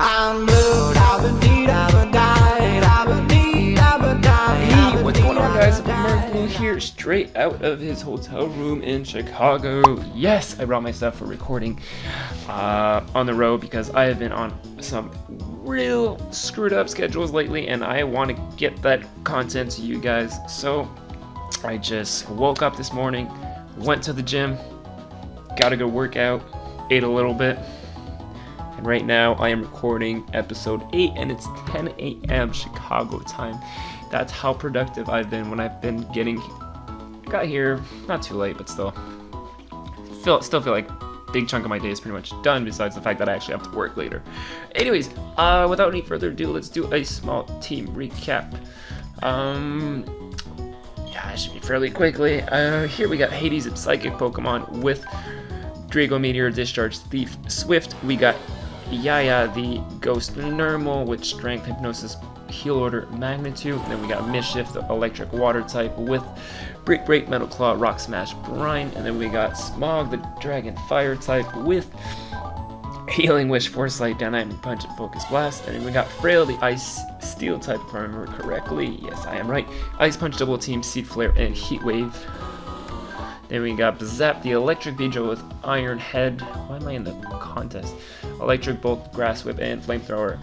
I'm blue, I've been deed, I've been died, I've been deed, I've been died. Hey, what's going on guys? Marc Blou here, straight out of his hotel room in Chicago. Yes, I brought my stuff for recording uh, on the road because I have been on some real screwed up schedules lately and I want to get that content to you guys. So I just woke up this morning, went to the gym, got a good workout, ate a little bit, and right now I am recording episode 8 and it's 10 a.m. Chicago time. That's how productive I've been when I've been getting got here not too late but still feel still feel like big chunk of my day is pretty much done besides the fact that I actually have to work later. Anyways, uh, without any further ado, let's do a small team recap. Um, yeah, it should be fairly quickly. Uh, here we got Hades, a psychic Pokemon with Draco Meteor, Discharge, Thief, Swift. We got Yaya, the Ghost Normal with Strength, Hypnosis, Heal Order, Magnitude. And then we got Mischief, the Electric Water type with Brick Break, Metal Claw, Rock Smash, Brine. And then we got Smog, the Dragon Fire type with Healing Wish, Foresight, Dynamic Punch, and Focus Blast. And then we got Frail, the Ice Steel type, if I remember correctly. Yes, I am right. Ice Punch, Double Team, Seed Flare, and Heat Wave. Then we got Zap, the Electric Beedrill with Iron Head. Why am I in the contest? Electric Bolt, Grass Whip, and Flamethrower.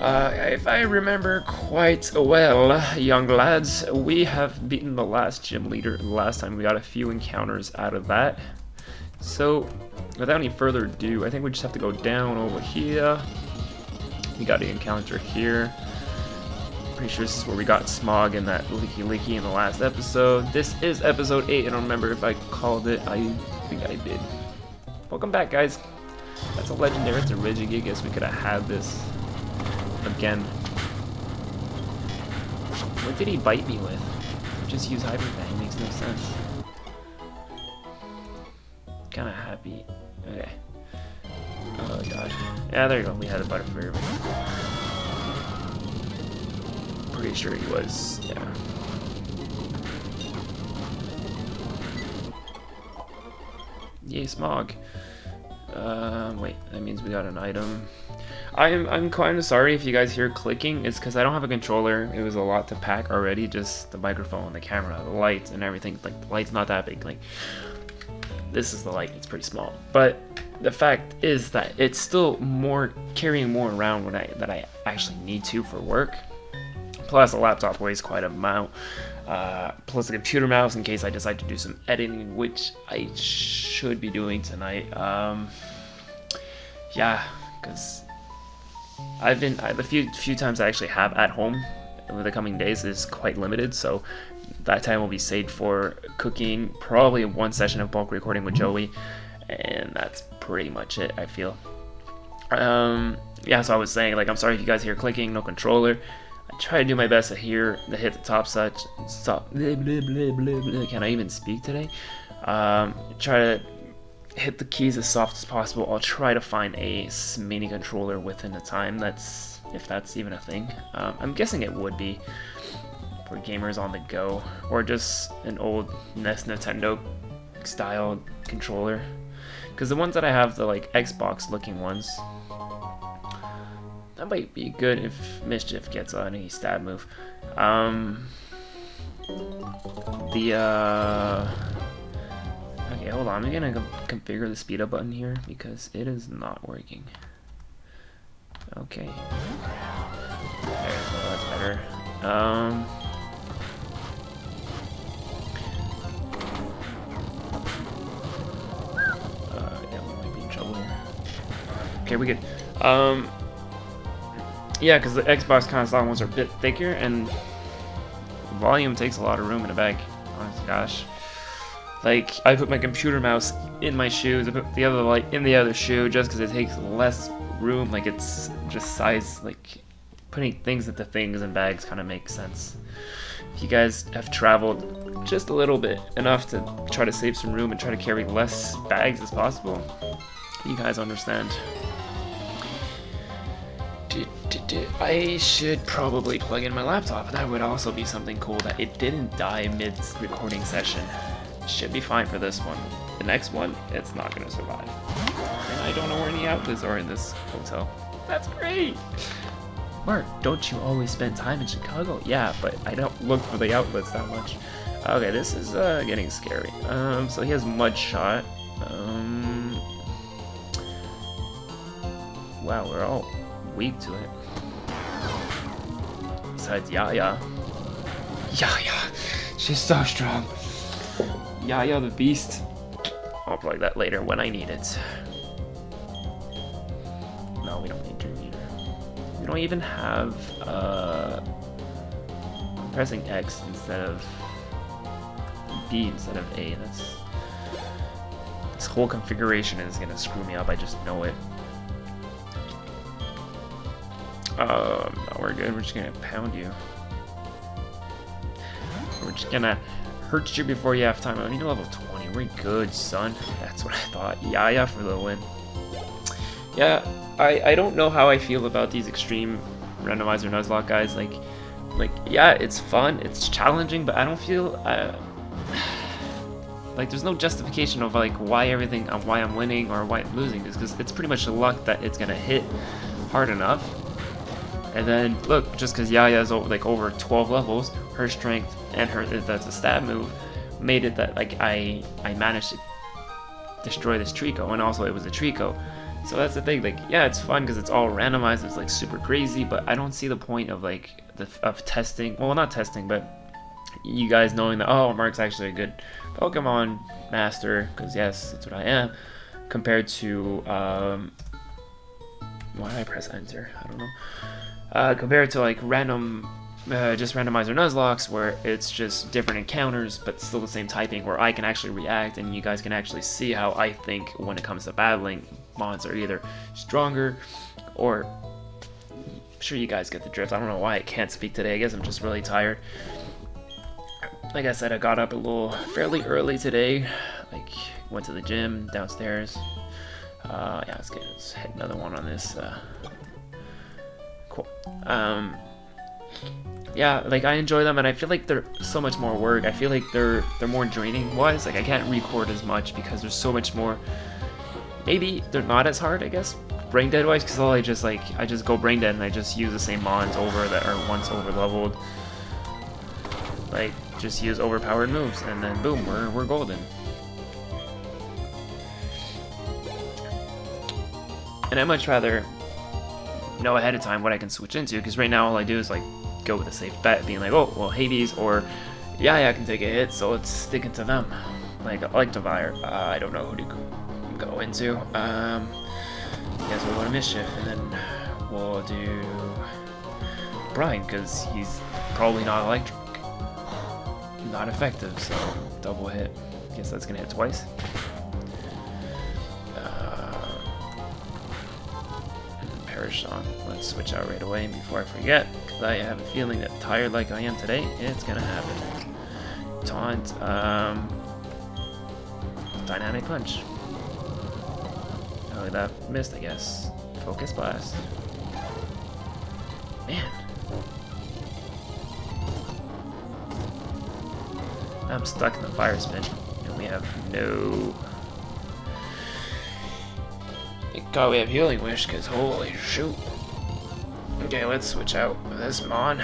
Uh, if I remember quite well, young lads, we have beaten the last gym leader last time. We got a few encounters out of that. So, without any further ado, I think we just have to go down over here. We got the encounter here. Pretty sure this is where we got Smog and that Leaky Leaky in the last episode. This is episode 8. I don't remember if I called it. I think I did. Welcome back, guys. That's a legendary. It's a Reggie. I guess we could have had this again. What did he bite me with? Just use Hyper Fang. Makes no sense. Kind of happy. Okay. Oh gosh. Yeah, there you go. We had a Butterfree pretty sure he was, yeah. Yay, Smog. Uh, wait, that means we got an item. I'm, I'm kind of sorry if you guys hear clicking. It's because I don't have a controller. It was a lot to pack already. Just the microphone, the camera, the lights, and everything. Like, the light's not that big. Like, this is the light. It's pretty small. But the fact is that it's still more carrying more around when I that I actually need to for work. Plus, the laptop weighs quite a amount. Uh, plus, a computer mouse in case I decide to do some editing, which I should be doing tonight. Um, yeah, because I've been I, the few few times I actually have at home over the coming days is quite limited. So that time will be saved for cooking, probably one session of bulk recording with Joey, and that's pretty much it. I feel. Um, yeah, so I was saying like I'm sorry if you guys hear clicking, no controller. Try to do my best to hear to hit the top such stop blah, blah, blah, blah, blah. can I even speak today? Um, try to hit the keys as soft as possible. I'll try to find a mini controller within the time that's if that's even a thing. Um, I'm guessing it would be for gamers on the go or just an old NES Nintendo style controller. Because the ones that I have the like Xbox looking ones that might be good if Mischief gets on any stab move. Um, the, uh... Okay, hold on. I'm gonna configure the speed up button here because it is not working. Okay. There go, that's better. Um... Uh, yeah, we might be in trouble here. Okay, we good. Um, yeah, because the Xbox console ones are a bit thicker, and volume takes a lot of room in a bag. Oh gosh. Like, I put my computer mouse in my shoes, I put the other like in the other shoe just because it takes less room. Like, it's just size, like, putting things into things and bags kind of makes sense. If you guys have traveled just a little bit, enough to try to save some room and try to carry less bags as possible, you guys understand. I should probably plug in my laptop. That would also be something cool that it didn't die mid-recording session. Should be fine for this one. The next one, it's not to survive. And I don't know where any outlets are in this hotel. That's great. Mark, don't you always spend time in Chicago? Yeah, but I don't look for the outlets that much. Okay, this is uh, getting scary. Um, so he has Mud Shot. Um, wow, we're all weak to it. Besides Yaya. Yaya! She's so strong. Yaya the Beast. I'll plug that later when I need it. No, we don't need Dream Eater. We don't even have uh, pressing X instead of B instead of A. That's this whole configuration is gonna screw me up. I just know it. Um, no, we're good. We're just gonna pound you. We're just gonna hurt you before you have time. I need a level 20. We're good, son. That's what I thought. Yaya for the win. Yeah, I, I don't know how I feel about these extreme randomizer Nuzlocke guys. Like, like yeah, it's fun, it's challenging, but I don't feel uh, like there's no justification of like why everything, uh, why I'm winning or why I'm losing. Because it's pretty much luck that it's gonna hit hard enough. And then look, just because Yaya is over, like over 12 levels, her strength and her that's a stab move made it that like I I managed to destroy this Trico, and also it was a Trico. So that's the thing, like, yeah, it's fun because it's all randomized, it's like super crazy, but I don't see the point of like the of testing. Well, not testing, but you guys knowing that oh, Mark's actually a good Pokemon master because yes, that's what I am. Compared to um, why I press enter? I don't know. Uh, compared to like random uh, just randomizer Nuzlockes where it's just different encounters but still the same typing where I can actually react and you guys can actually see how I think when it comes to battling mods are either stronger or I'm sure you guys get the drift. I don't know why I can't speak today. I guess I'm just really tired. Like I said, I got up a little fairly early today. Like went to the gym downstairs. Uh, yeah, let's get let's hit another one on this. Uh, cool. Um, yeah, like I enjoy them, and I feel like they're so much more work. I feel like they're they're more draining wise. Like I can't record as much because there's so much more. Maybe they're not as hard, I guess, brain dead wise, because all I just like I just go brain dead and I just use the same mons over that are once over leveled. Like just use overpowered moves, and then boom, we're we're golden. And I'd much rather know ahead of time what I can switch into, because right now all I do is like go with a safe bet, being like, oh, well, Hades or yeah, yeah, I can take a hit, so let's stick it to them. Like, like Devire, uh, I don't know who to go into. Um, guess we'll go to Mischief, and then we'll do Brine, because he's probably not electric. Not effective, so double hit. Guess that's gonna hit twice. Perish Song. Let's switch out right away before I forget. Because I have a feeling that tired like I am today, it's gonna happen. Taunt, um, Dynamic Punch. Oh, that missed, I guess. Focus Blast. Man. I'm stuck in the fire spin, and we have no... Thank God we have Healing Wish, because holy shoot. Okay, let's switch out this Mon.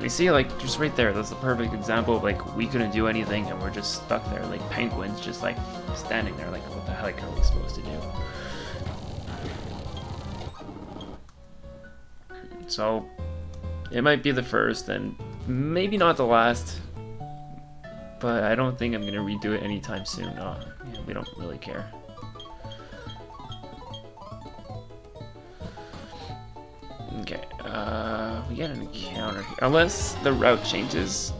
You see, like, just right there, that's the perfect example of, like, we couldn't do anything and we're just stuck there, like penguins, just, like, standing there, like, what the heck are we supposed to do? So, it might be the first, and maybe not the last, but I don't think I'm going to redo it anytime soon. Oh, yeah, we don't really care. Okay, uh, we got an encounter here. Unless the route changes.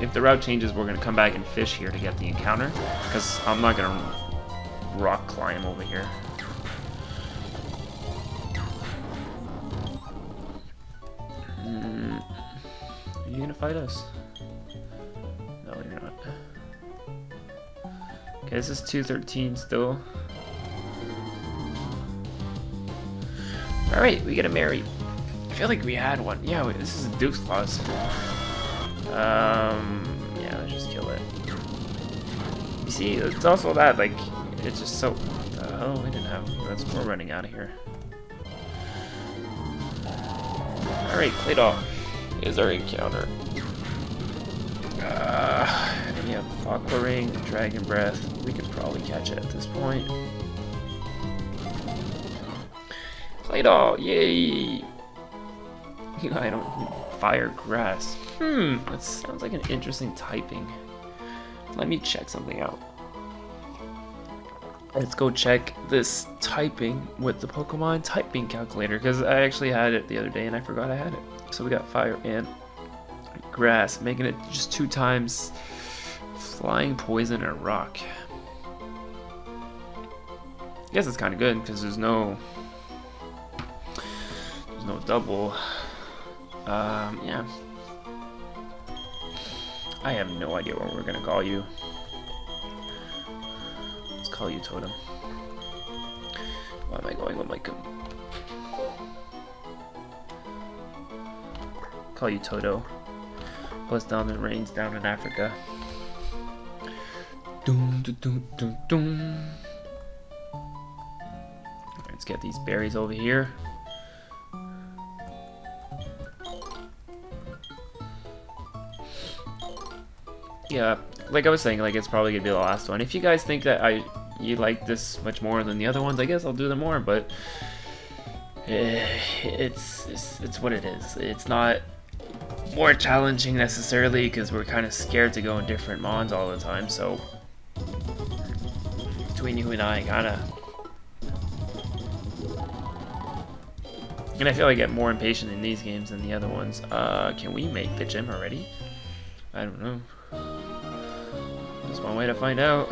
If the route changes, we're going to come back and fish here to get the encounter. Because I'm not going to rock climb over here. Mm. Are you going to fight us? Okay, this is 213 still. Alright, we get a Mary. I feel like we had one. Yeah, wait, this is a Dusclops. Um, yeah, let's just kill it. You see, it's also that, like, it's just so... Oh, we didn't have. That's we're running out of here. All right, Claydol is our encounter. Uh, have Aqua Ring, Dragon Breath. We could probably catch it at this point. Claydol, yay! I don't fire grass. Hmm, that sounds like an interesting typing. Let me check something out. Let's go check this typing with the Pokemon typing calculator because I actually had it the other day and I forgot I had it. So we got fire and grass, making it just two times flying poison or rock. I guess it's kind of good because there's no there's no double. Um, yeah. I have no idea what we're gonna call you. Let's call you Totem. Why am I going with my Call you Toto. Plus down the rains down in Africa. Doom, doom, doom, doom, doom. Get these berries over here. yeah, like I was saying, like it's probably gonna be the last one. If you guys think that I you like this much more than the other ones, I guess I'll do them more. But eh, it's, it's it's what it is. It's not more challenging necessarily because we're kind of scared to go in different mons all the time. So between you and I, kind of. And I feel I get more impatient in these games than the other ones. Uh, can we make the gym already? I don't know. There's one way to find out.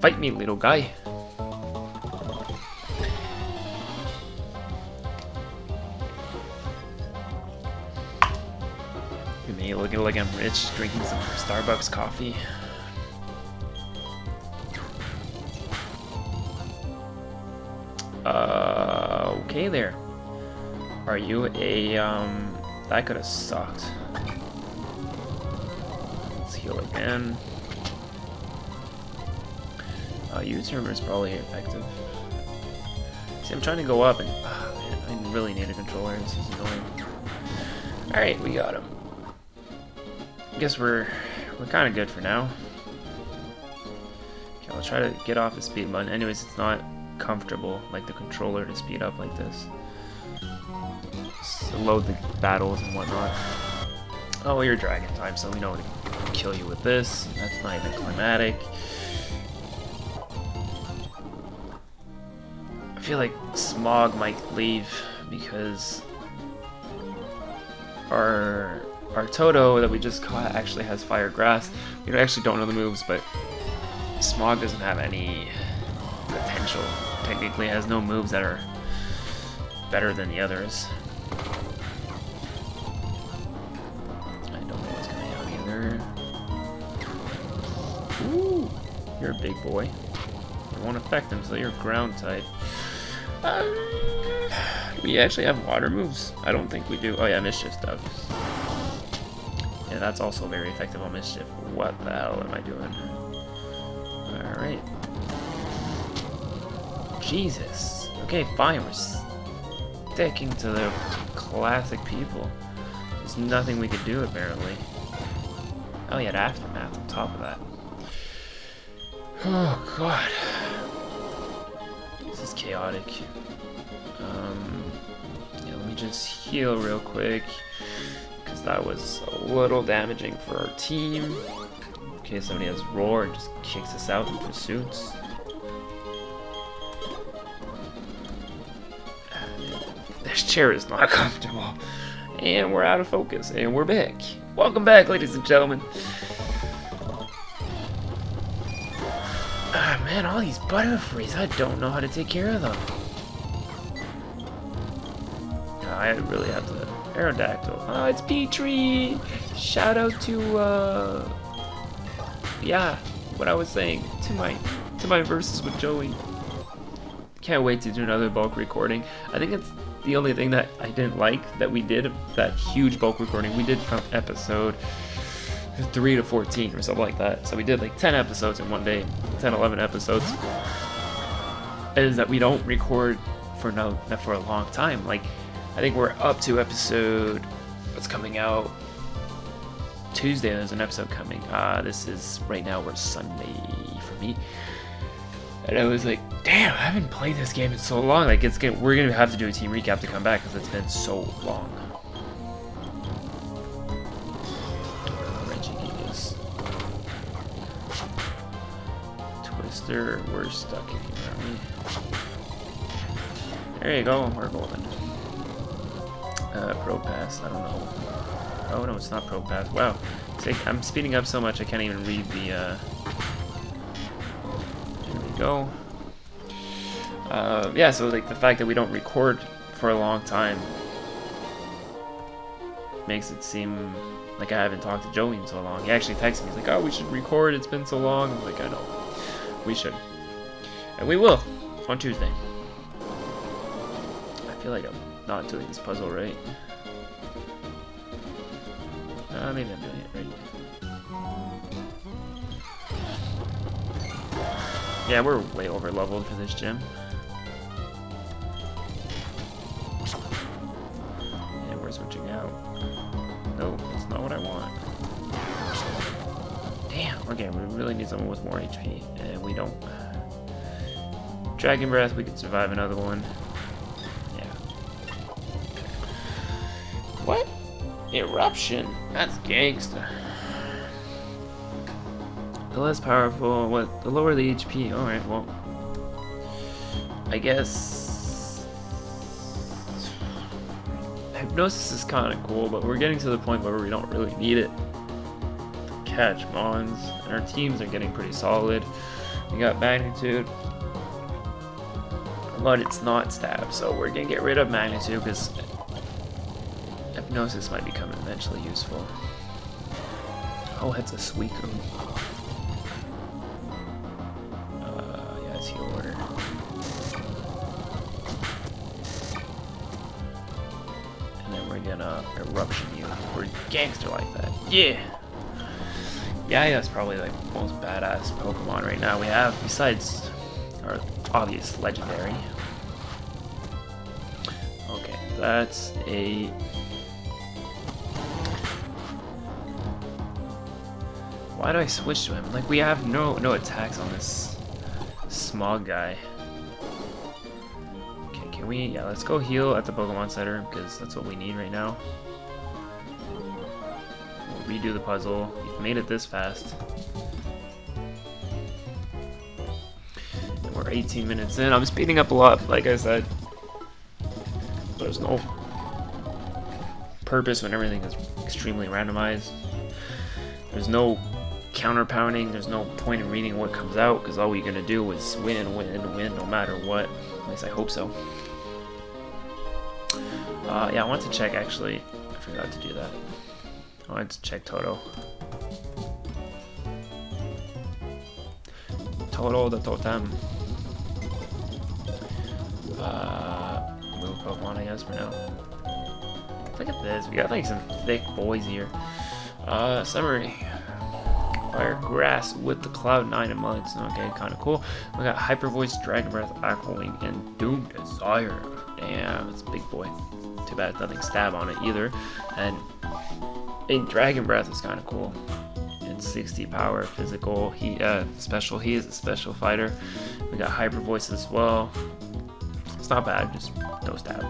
Fight me, little guy. Me looking like I'm rich, drinking some Starbucks coffee. Uh, okay there. Are you a, um, that could have sucked. Let's heal again. Uh, U-turn is probably effective. See, I'm trying to go up and, oh, man, I really need a controller, this is annoying. Alright, we got him. I guess we're, we're kind of good for now. Okay, I'll try to get off the speed button. Anyways, it's not comfortable like the controller to speed up like this. To load the battles and whatnot. Oh, you're dragon type, so we know to kill you with this. That's not even climatic. I feel like Smog might leave because our our Toto that we just caught actually has Fire Grass. We actually don't know the moves, but Smog doesn't have any potential. Technically has no moves that are better than the others. I don't know what's coming out either. Ooh, you're a big boy. It won't affect him, so you're ground type. Um, we actually have water moves. I don't think we do. Oh yeah, mischief stuff. Yeah, that's also very effective on mischief. What the hell am I doing? Alright. Jesus. Okay, fine, we're sticking to the classic people. There's nothing we could do, apparently. Oh, yeah, Aftermath on top of that. Oh, God. This is chaotic. Um, yeah, let me just heal real quick. Because that was a little damaging for our team. Okay, somebody has Roar and just kicks us out in pursuits. This chair is not comfortable. And we're out of focus, and we're back. Welcome back, ladies and gentlemen. Ah, man, all these Butterfrees, I don't know how to take care of them. I really have to... Aerodactyl. Oh, it's Petrie! Shout out to, uh... Yeah, what I was saying. To my, to my verses with Joey. Can't wait to do another bulk recording. I think it's the only thing that I didn't like that we did, that huge bulk recording we did from episode 3 to 14 or something like that. So we did like 10 episodes in one day, 10, 11 episodes. Is that we don't record for no for a long time. Like I think we're up to episode what's coming out Tuesday. There's an episode coming. Uh, this is right now. We're Sunday for me, and I was like, damn, I haven't played this game in so long. Like it's gonna, we're gonna have to do a team recap to come back because it's been so long. Twister. We're stuck in here? There you go. We're golden. Uh, Pro Pass. I don't know. Oh no, it's not Pro Pass. Wow. I'm speeding up so much I can't even read the. Uh... Go. Uh, yeah, so like the fact that we don't record for a long time makes it seem like I haven't talked to Joey in so long. He actually texted me. He's like, "Oh, we should record. It's been so long." I'm like, "I know, we should, and we will on Tuesday." I feel like I'm not doing this puzzle right. Uh, maybe I'm doing it Yeah, we're way over leveled for this gym. Yeah, we're switching out. Nope, that's not what I want. Damn, okay, we really need someone with more HP, and we don't. Dragon Breath, we could survive another one. Yeah. What? Eruption? That's gangster. The less powerful, what? The lower the HP. Alright, well. I guess. Hypnosis is kind of cool, but we're getting to the point where we don't really need it to catch Mons. And our teams are getting pretty solid. We got Magnitude. But it's not stab, so we're gonna get rid of Magnitude because Hypnosis might become eventually useful. Oh, it's a Suicune. Gangster like that. Yeah! Yeah, that's probably like the most badass Pokemon right now we have, besides our obvious legendary. Okay, that's a Why do I switch to him? Like we have no no attacks on this smog guy. Okay, can we yeah, let's go heal at the Pokemon Center because that's what we need right now. We'll the puzzle. You've made it this fast. We're 18 minutes in. I'm speeding up a lot, like I said. There's no purpose when everything is extremely randomized. There's no counter pounding. There's no point in reading what comes out because all we're gonna do is win, win, win, no matter what. At least I hope so. Uh, yeah, I want to check actually. I forgot to do that. I wanted to check Toto. Toto the totem. Uh, we'll move Pokemon, I guess, for now. Look at this. We got like some thick boys here. Uh, summary. Fire Grass with the Cloud9 and Muds. Okay, kind of cool. We got Hyper Voice, Dragon Breath, Aqua Ring, and Doom Desire. Damn, it's a big boy. Too bad nothing stab on it either. And in Dragon Breath is kind of cool. It's 60 power, physical, he uh, special. He is a special fighter. We got Hyper Voice as well. It's not bad, just no stab.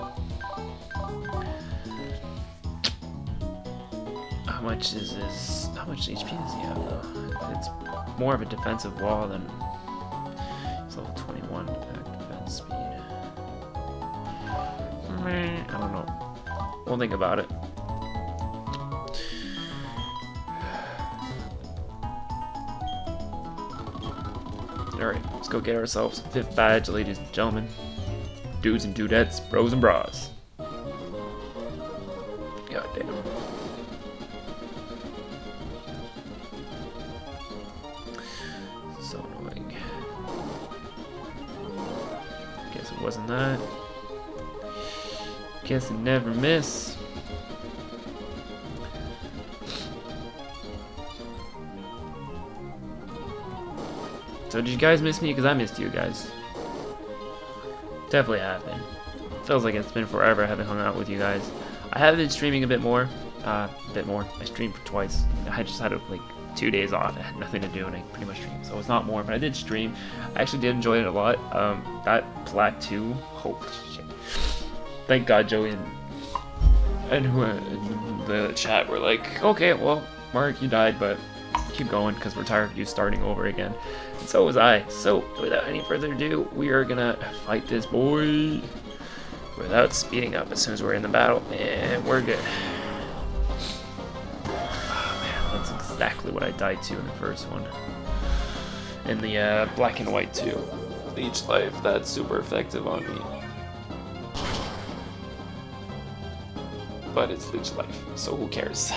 How much is his? How much HP does he have though? It's more of a defensive wall than he's level 21 attack defense speed. I don't know. We'll think about it. Alright, let's go get ourselves a fifth badge, ladies and gentlemen. Dudes and dudettes, bros and bras. God damn. So annoying. Guess it wasn't that. Guess it never miss. So did you guys miss me? Because I missed you guys. Definitely been. Feels like it's been forever I haven't hung out with you guys. I have been streaming a bit more. Uh, a bit more. I streamed twice. I just had like two days off. I had nothing to do and I pretty much streamed. So it's not more, but I did stream. I actually did enjoy it a lot. Um, that Plat 2, holy shit. Thank God Joey and, and who the chat were like, okay, well, Mark, you died, but keep going because we're tired of you starting over again. And so was I. So without any further ado, we are gonna fight this boy without speeding up as soon as we're in the battle, and we're good. Oh man, that's exactly what I died to in the first one. In the uh, black and white too. Leech life, that's super effective on me. But it's leech life, so who cares?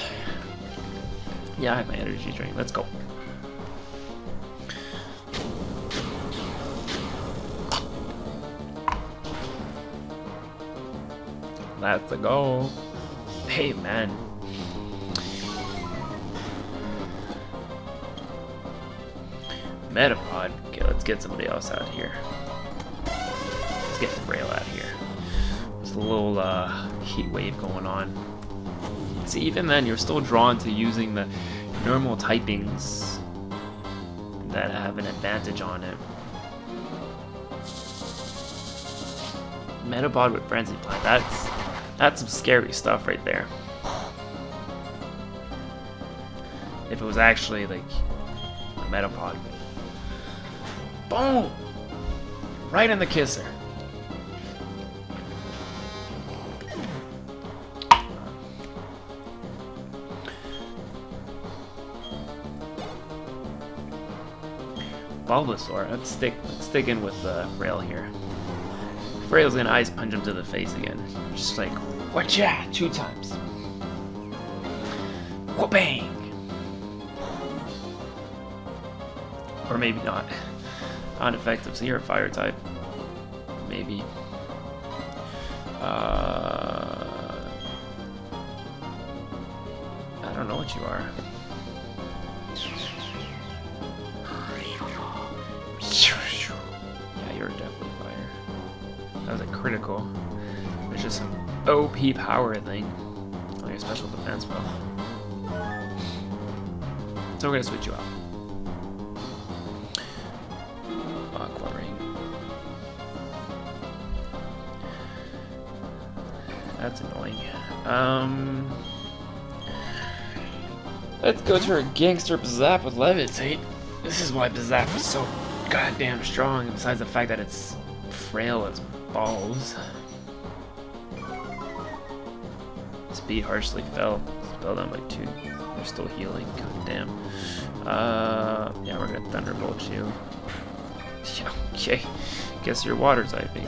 Yeah, I have my energy drink. Let's go. Let's go. Hey, man. Metapod. Okay, let's get somebody else out here. Let's get Frail out here. There's a little uh, heat wave going on. See, even then, you're still drawn to using the normal typings that have an advantage on it. Metapod with Frenzy Plant, that's, that's some scary stuff right there. If it was actually, like, a Metapod. Boom! Right in the kisser. Bulbasaur. Let's stick let's stick in with the uh, Frail here. Frail's gonna ice punch him to the face again. Just like, whatcha? Two times. Whoopang! Or maybe not. Uneffective, so you're a fire type. Maybe. Uh, I don't know what you are. Power thing on your special defense bow. So we're gonna switch you out. Aqua ring. That's annoying. Um, let's go to our gangster Bazap with Levitate. This is why Bazap is so goddamn strong, besides the fact that it's frail as balls. Speed harshly fell. Fell down by two. They're still healing. God damn. Uh, yeah, we're gonna Thunderbolt you. Yeah, okay. Guess you're water typing.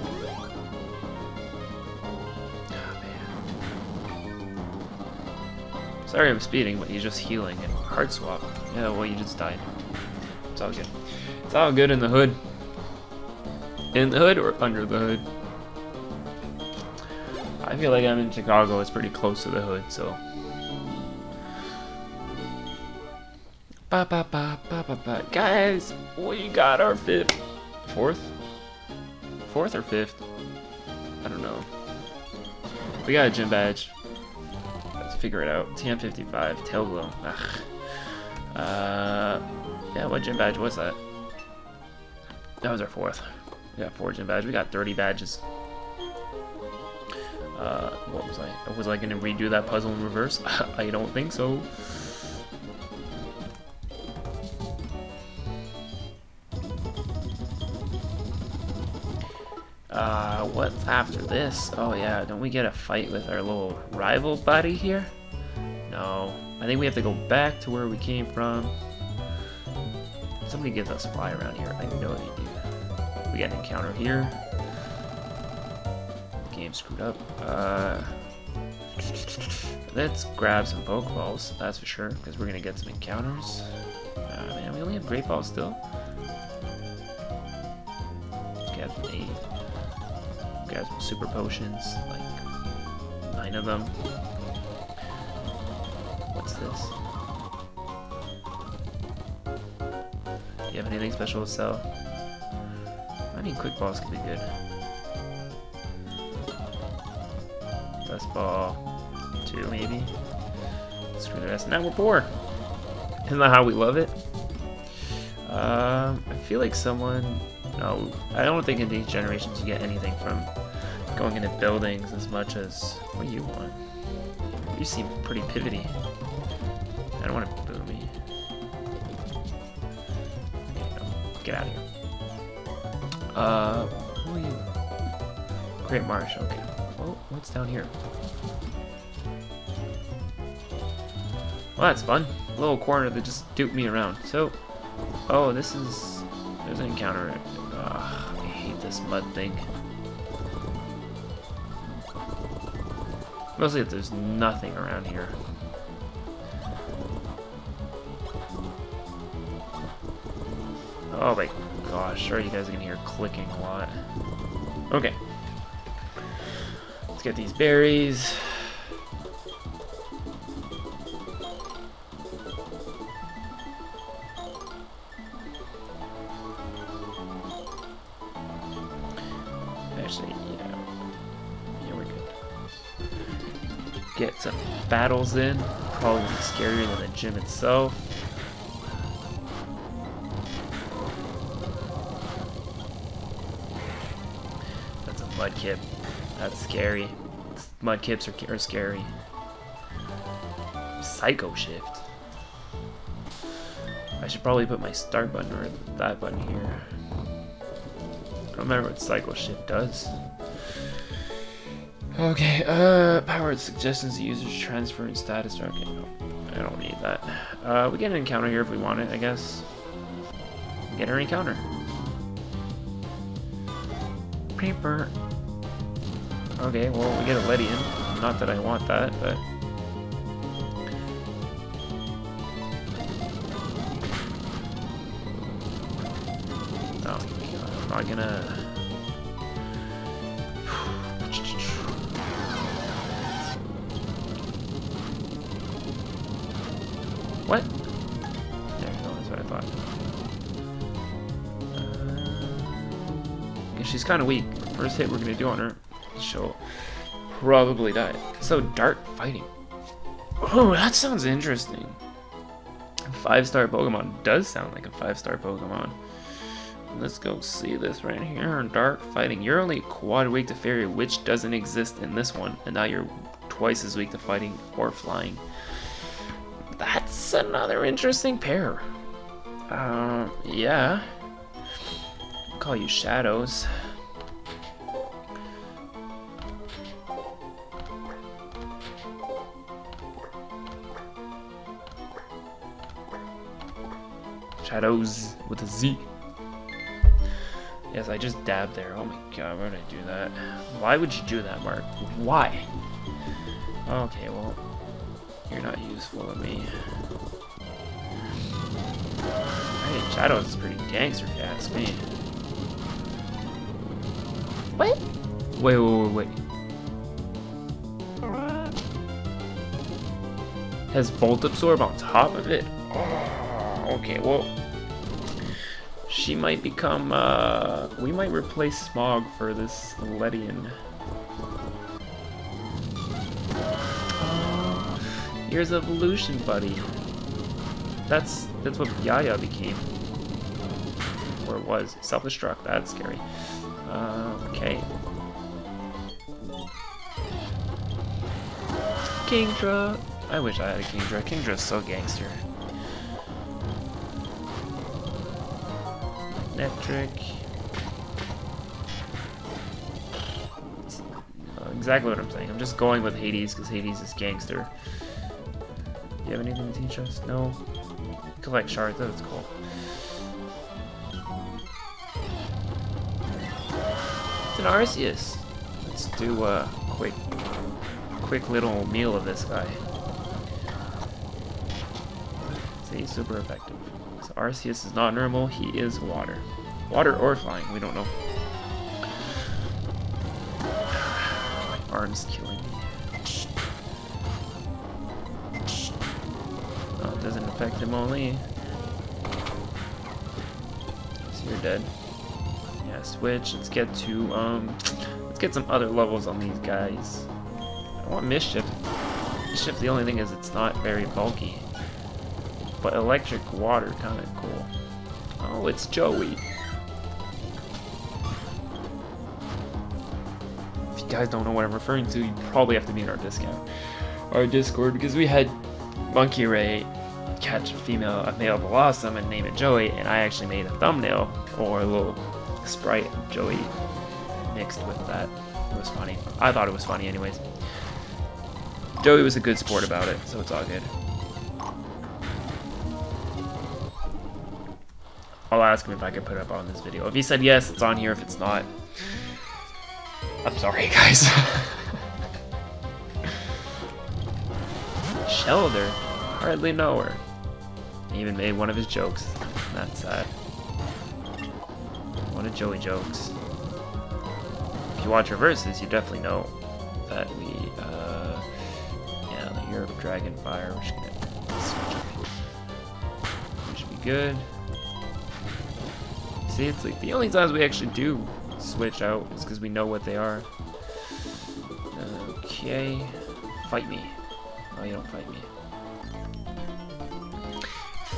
Oh, man. Sorry I'm speeding, but you're just healing and heart swap. Yeah, well, you just died. It's all good. It's all good in the hood. In the hood or under the hood? I feel like I'm in Chicago. It's pretty close to the hood, so. Ba ba ba ba ba ba. Guys, we got our fifth, fourth, fourth or fifth. I don't know. We got a gym badge. Let's figure it out. TM55, tail glow. Ugh. Uh, yeah, what gym badge was that? That was our fourth. We got four gym badges. We got 30 badges. Uh, what was I? Was I gonna redo that puzzle in reverse? I don't think so. Uh, what's after this? Oh yeah, don't we get a fight with our little rival buddy here? No. I think we have to go back to where we came from. Somebody gives us fly around here. I know they do. We got an encounter here. Game screwed up. Uh, let's grab some Pokeballs, that's for sure, because we're gonna get some encounters. Uh, man, we only have Great Balls still. Get eight. Got some Super Potions, like nine of them. What's this? Do you have anything special to sell. I mean, quick balls could be good. Two maybe. Screw the rest. Now we're poor. Isn't that how we love it? Um, I feel like someone. No, I don't think in these generations you get anything from going into buildings as much as what you want. You seem pretty pivoty. I don't want to boo me. Get out of here. Uh, who are you? Great Marsh. Okay. Oh, what's down here? Well, that's fun. A little corner that just duped me around. So, oh, this is there's an encounter. Ugh, I hate this mud thing. Mostly if there's nothing around here. Oh my gosh, sure you guys gonna hear clicking a lot. Okay. Let's get these berries. In. Probably scarier than the gym itself. That's a mudkip. That's scary. Mudkips are, are scary. Psycho shift. I should probably put my start button or that button here. I don't remember what psycho shift does. Okay, uh, powered suggestions to users transferring status. Okay, no, I don't need that. Uh, we get an encounter here if we want it, I guess. Get our encounter. Paper. Okay, well, we get a Ledian. Not that I want that, but... kind of weak. First hit we're gonna do on her, she'll probably die. So, dark fighting. Oh, that sounds interesting. Five star Pokemon does sound like a five star Pokemon. Let's go see this right here. Dark fighting. You're only quad weak to fairy, which doesn't exist in this one, and now you're twice as weak to fighting or flying. That's another interesting pair. Uh, yeah. I'll call you Shadows. Shadows with a Z. Yes, I just dabbed there. Oh my god, why did I do that? Why would you do that, Mark? Why? Okay, well, you're not useful to me. Hey, Shadows is pretty gangster if you ask me. What? Wait, wait, wait, wait. Has Volt Absorb on top of it? Oh, okay, well, she might become, uh, we might replace Smog for this Ledian. Oh, here's Evolution Buddy. That's, that's what Yaya became. Or was. Self-destruct, that's scary. Uh, okay. Kingdra! I wish I had a Kingdra. Kingdra's so gangster. Electric. Uh, exactly what I'm saying. I'm just going with Hades because Hades is gangster. Do you have anything to teach us? No. Collect shards. That's cool. It's an Arceus. Let's do a quick, quick little meal of this guy. See, super effective. Arceus is not normal, he is water. Water or flying, we don't know. My arm's killing me. Oh, it doesn't affect him only. So you're dead. Yeah, switch. Let's get to um, let's get some other levels on these guys. I want mischief. Mischief. The only thing is it's not very bulky, but electric water kind of cool. Oh, it's Joey. If you guys don't know what I'm referring to, you probably have to be in our discount, our Discord, because we had Monkey Ray catch a female, a male blossom and name it Joey, and I actually made a thumbnail or a little sprite of Joey mixed with that. It was funny. I thought it was funny anyways. Joey was a good sport about it, so it's all good. Ask him if I can put it up on this video. If he said yes, it's on here. If it's not, I'm sorry, guys. Shelter? Hardly know her. He even made one of his jokes. That's sad. One of Joey jokes. If you watch reverses, you definitely know that we, uh, yeah, the of Dragonfire, we're just gonna. We should be good. See, it's like the only times we actually do switch out is because we know what they are. Okay. Fight me. Oh, you don't fight me.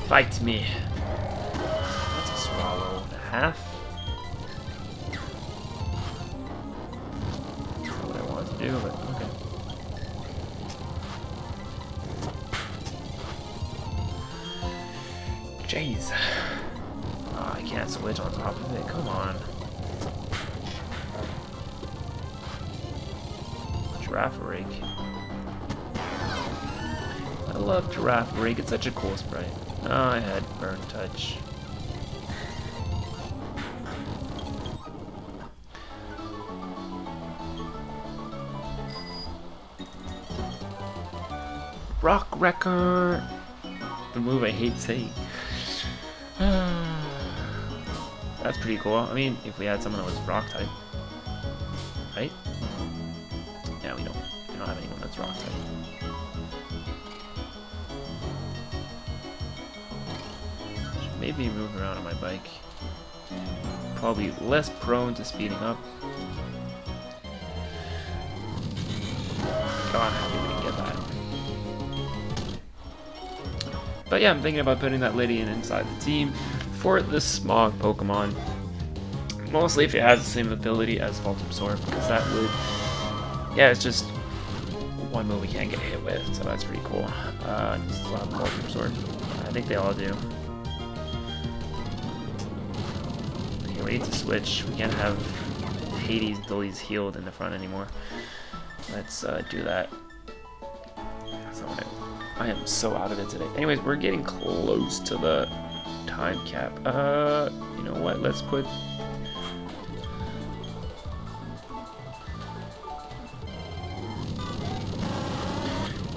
Fight me. That's a swallow and a half. Love Girafarig. It's such a cool sprite. Oh, I had Burn Touch. Rock Wrecker! The move I hate saying. That's pretty cool. I mean, if we had someone that was rock type. Maybe move around on my bike. Probably less prone to speeding up. Didn't get that. But yeah, I'm thinking about putting that Lydian inside the team for the Smog Pokemon. Mostly if it has the same ability as Volt Absorb, because that would... Yeah, it's just one move we can't get hit with, so that's pretty cool. Uh, still have Volt Absorb. I think they all do. Need to switch. We can't have Hades he's healed in the front anymore. Let's uh, do that. I am so out of it today. Anyways, we're getting close to the time cap. Uh, you know what? Let's put.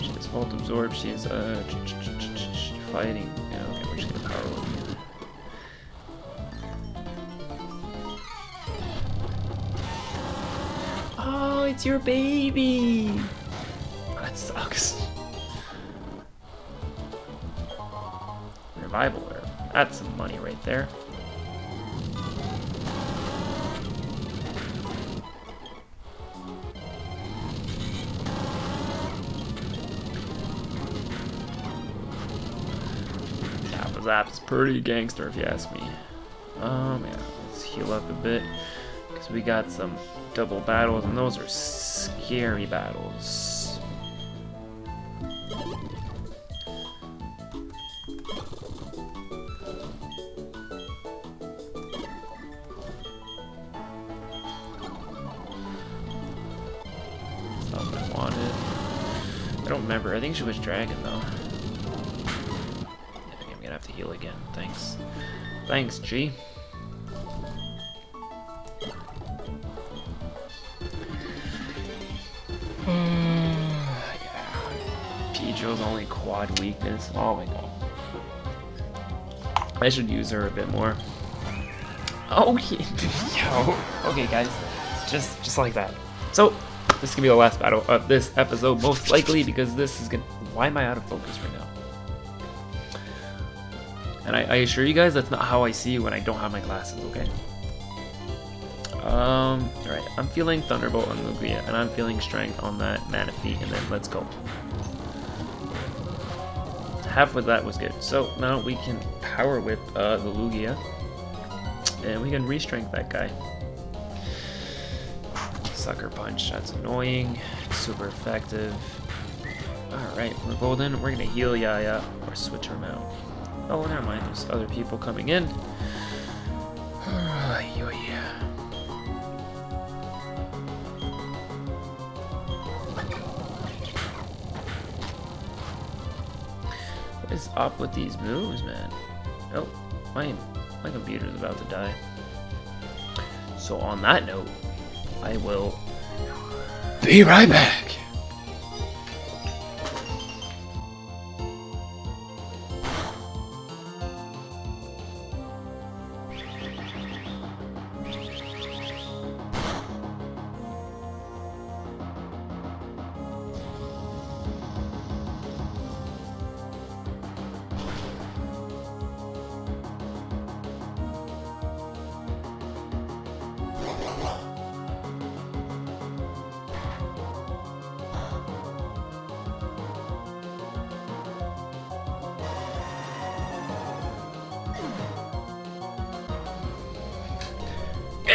She has Volt Absorb. She is uh, fighting. It's your baby! That sucks. Revival Herb. That's some money right there. Zappa Zap's pretty gangster if you ask me. Um, yeah, let's heal up a bit. Because we got some double battles, and those are scary battles. I wanted. I don't remember. I think she was dragon though. I think I'm gonna have to heal again. Thanks. Thanks, G. weakness. Oh my god. I should use her a bit more. Oh, yo. Okay, guys. Just, just like that. So, this is gonna be the last battle of this episode, most likely, because this is gonna. Why am I out of focus right now? And I, I assure you guys, that's not how I see when I don't have my glasses, okay? Um, alright, I'm feeling Thunderbolt on Lugia, and I'm feeling Strength on that Manaphy, and then let's go. Half of that was good. So now we can Power Whip uh, the Lugia, and we can Restrength that guy. Sucker Punch, that's annoying, super effective. Alright, we're golden, we're gonna heal Yaya, or switch him out. Oh, never mind, there's other people coming in. is up with these moves, man? Oh, my, my computer's about to die. So on that note, I will be right back.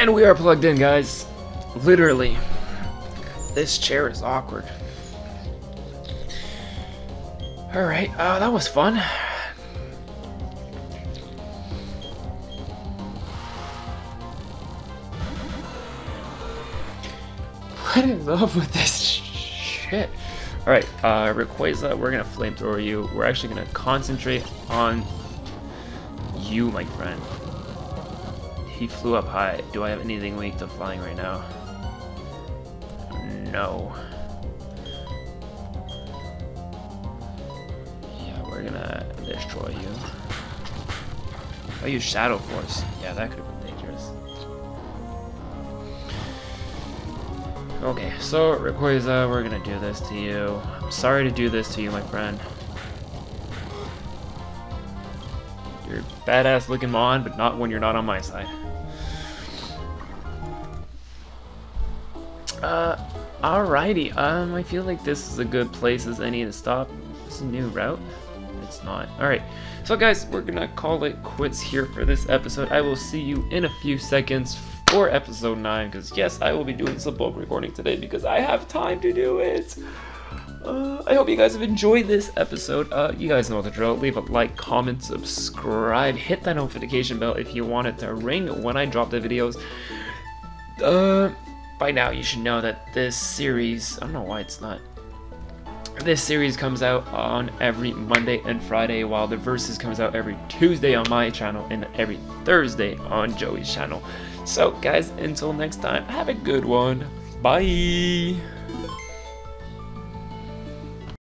And we are plugged in, guys. Literally. This chair is awkward. Alright, uh, that was fun. What is up with this shit? Alright, uh, Rayquaza, we're gonna flamethrower you. We're actually gonna concentrate on you, my friend. He flew up high. Do I have anything weak to flying right now? No. Yeah, we're gonna destroy you. I use Shadow Force. Yeah, that could have been dangerous. Okay, so Rayquaza, we're gonna do this to you. I'm sorry to do this to you, my friend. You're badass looking Mon, but not when you're not on my side. Uh, alrighty. Um, I feel like this is a good place as any to stop. Is a new route. It's not. Alright. So guys, we're gonna call it quits here for this episode. I will see you in a few seconds for episode 9, because yes, I will be doing some bulk recording today because I have time to do it. Uh, I hope you guys have enjoyed this episode. Uh, you guys know the drill. Leave a like, comment, subscribe, hit that notification bell if you want it to ring when I drop the videos. Uh, by now you should know that this series, I don't know why it's not, this series comes out on every Monday and Friday, while the Versus comes out every Tuesday on my channel and every Thursday on Joey's channel. So guys, until next time, have a good one. Bye!